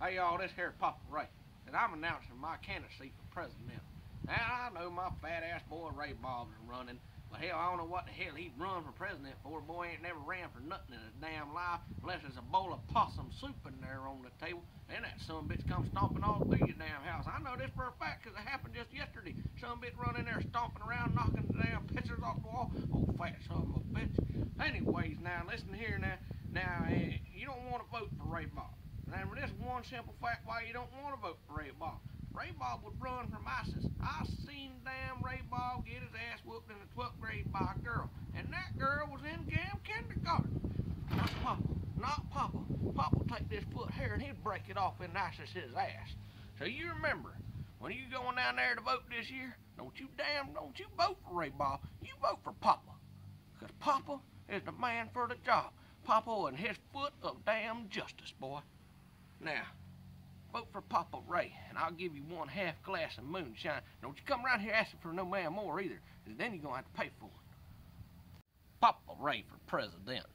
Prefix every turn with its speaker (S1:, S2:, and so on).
S1: Hey y'all, this here Papa Ray, and I'm announcing my candidacy for president. Now I know my fat ass boy Ray Bob's running, but hell, I don't know what the hell he'd run for president for. Boy ain't never ran for nothing in his damn life unless there's a bowl of possum soup in there on the table, and that some bitch comes stomping all through your damn house. I know this for a fact because it happened just yesterday. Some bitch run in there stomping around, knocking the damn pictures off the wall. Old fat son of a bitch. Anyways, now listen here now. Now, eh, you don't want to vote for Ray Bob. Now, this one simple fact why you don't want to vote for Ray Bob. Ray Bob would run from ISIS. I seen damn Ray Bob get his ass whooped in the 12th grade by a girl. And that girl was in damn kindergarten. Not Papa. Not Papa. Papa would take this foot here and he'd break it off in ISIS's ass. So you remember, when you going down there to vote this year, don't you damn, don't you vote for Ray Bob. You vote for Papa. Because Papa is the man for the job. Papa and his foot of damn justice, boy. Now, vote for Papa Ray, and I'll give you one half glass of moonshine. Don't you come around here asking for no man more either, 'cause then you're going to have to pay for it. Papa Ray for president.